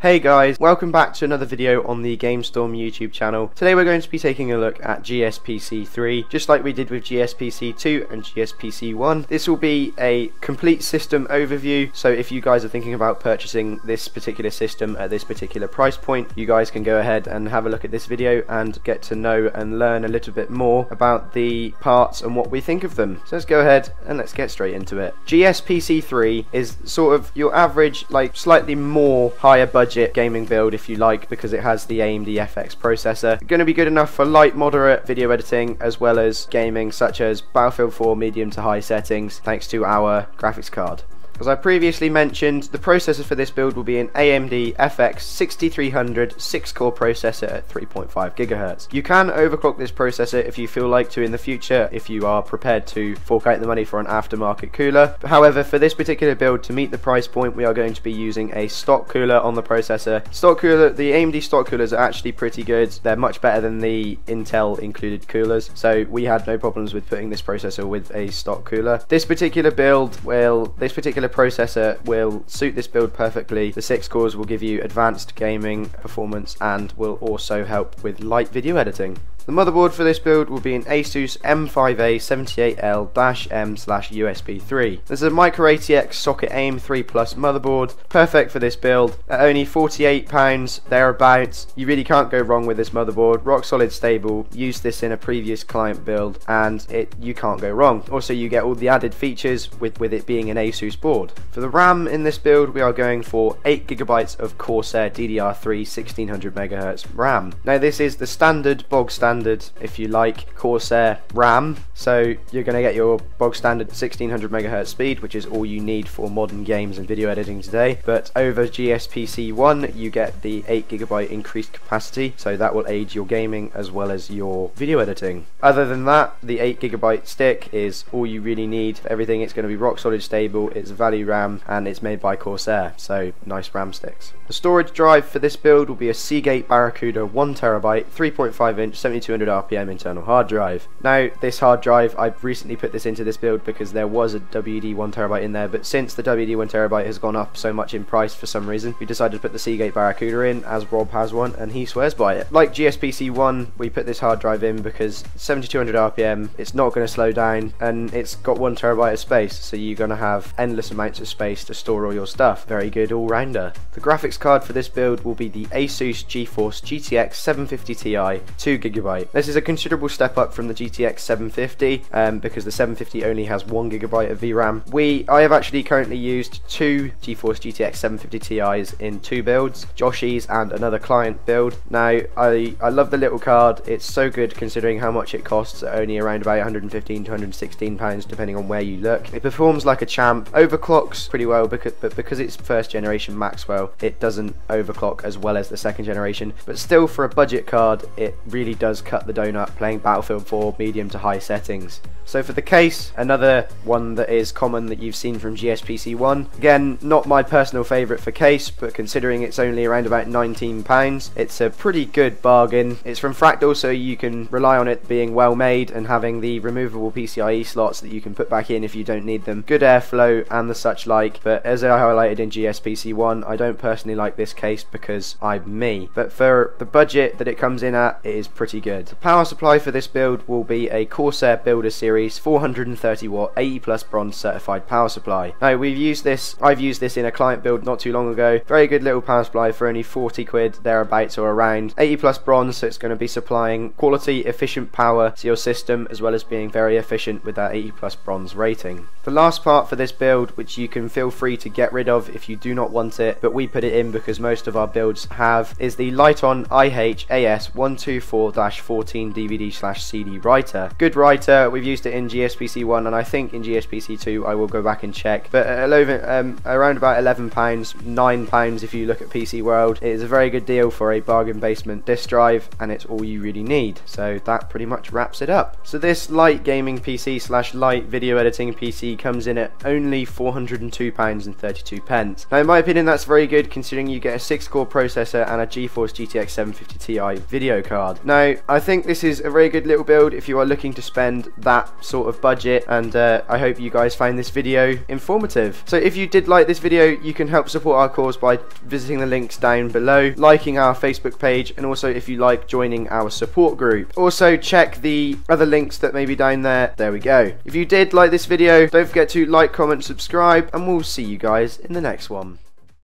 Hey guys, welcome back to another video on the GameStorm YouTube channel. Today we're going to be taking a look at GSPC 3, just like we did with GSPC 2 and GSPC 1. This will be a complete system overview, so if you guys are thinking about purchasing this particular system at this particular price point, you guys can go ahead and have a look at this video and get to know and learn a little bit more about the parts and what we think of them. So let's go ahead and let's get straight into it. GSPC 3 is sort of your average, like slightly more higher budget budget gaming build if you like because it has the AMD FX processor. Going to be good enough for light, moderate video editing as well as gaming such as Battlefield 4 medium to high settings thanks to our graphics card. As I previously mentioned, the processor for this build will be an AMD FX 6300 6-core processor at 3.5 GHz. You can overclock this processor if you feel like to in the future if you are prepared to fork out the money for an aftermarket cooler. However, for this particular build to meet the price point we are going to be using a stock cooler on the processor. Stock cooler, the AMD stock coolers are actually pretty good. They're much better than the Intel included coolers, so we had no problems with putting this processor with a stock cooler. This particular build will, this particular processor will suit this build perfectly. The 6 cores will give you advanced gaming performance and will also help with light video editing. The motherboard for this build will be an Asus M5A78L-M/USB 3. This is a Micro ATX socket AM3 Plus motherboard, perfect for this build. At only £48 thereabouts, you really can't go wrong with this motherboard. Rock solid stable, used this in a previous client build and it you can't go wrong. Also you get all the added features with, with it being an Asus board. For the RAM in this build we are going for 8GB of Corsair DDR3 1600MHz RAM. Now this is the standard bog standard standard, if you like, Corsair RAM. So you're going to get your bog standard 1600 megahertz speed, which is all you need for modern games and video editing today. But over GSPC 1, you get the 8 gigabyte increased capacity, so that will aid your gaming as well as your video editing. Other than that, the 8 gigabyte stick is all you really need for everything. It's going to be rock solid stable, it's value RAM, and it's made by Corsair, so nice RAM sticks. The storage drive for this build will be a Seagate Barracuda 1TB, 3.5 inch, 70 7200 RPM internal hard drive. Now, this hard drive, I've recently put this into this build because there was a WD 1TB in there, but since the WD 1TB has gone up so much in price for some reason, we decided to put the Seagate Barracuda in, as Rob has one, and he swears by it. Like GSPC 1, we put this hard drive in because 7200 RPM, it's not going to slow down, and it's got 1TB of space, so you're going to have endless amounts of space to store all your stuff. Very good all-rounder. The graphics card for this build will be the Asus GeForce GTX 750 Ti 2GB this is a considerable step up from the GTX 750 um, because the 750 only has 1GB of VRAM. We, I have actually currently used two GeForce GTX 750 Ti's in two builds, Joshy's and another client build. Now, I, I love the little card. It's so good considering how much it costs only around about 115 to 116 pounds depending on where you look. It performs like a champ, overclocks pretty well because, but because it's first generation Maxwell, it doesn't overclock as well as the second generation, but still for a budget card, it really does cut the donut playing Battlefield 4 medium to high settings. So for the case, another one that is common that you've seen from GSPC 1. Again, not my personal favourite for case, but considering it's only around about £19, it's a pretty good bargain. It's from Fractal, so you can rely on it being well made and having the removable PCIe slots that you can put back in if you don't need them. Good airflow and the such like, but as I highlighted in GSPC 1, I don't personally like this case because I'm me. But for the budget that it comes in at, it is pretty good good. The power supply for this build will be a Corsair Builder Series 430 watt 80 plus bronze certified power supply. Now we've used this, I've used this in a client build not too long ago. Very good little power supply for only 40 quid thereabouts or around. 80 plus bronze so it's going to be supplying quality efficient power to your system as well as being very efficient with that 80 plus bronze rating. The last part for this build which you can feel free to get rid of if you do not want it but we put it in because most of our builds have is the Lite-On IH AS124 14 DVD slash CD writer. Good writer, we've used it in GSPC 1 and I think in GSPC 2 I will go back and check, but uh, um, around about 11 pounds, 9 pounds if you look at PC World. It is a very good deal for a bargain basement disk drive and it's all you really need. So that pretty much wraps it up. So this light gaming PC slash light video editing PC comes in at only £402.32. Now in my opinion that's very good considering you get a 6 core processor and a GeForce GTX 750 Ti video card. Now I think this is a very good little build if you are looking to spend that sort of budget and uh, I hope you guys find this video informative. So if you did like this video you can help support our cause by visiting the links down below, liking our Facebook page and also if you like joining our support group. Also check the other links that may be down there. There we go. If you did like this video don't forget to like, comment, subscribe and we'll see you guys in the next one.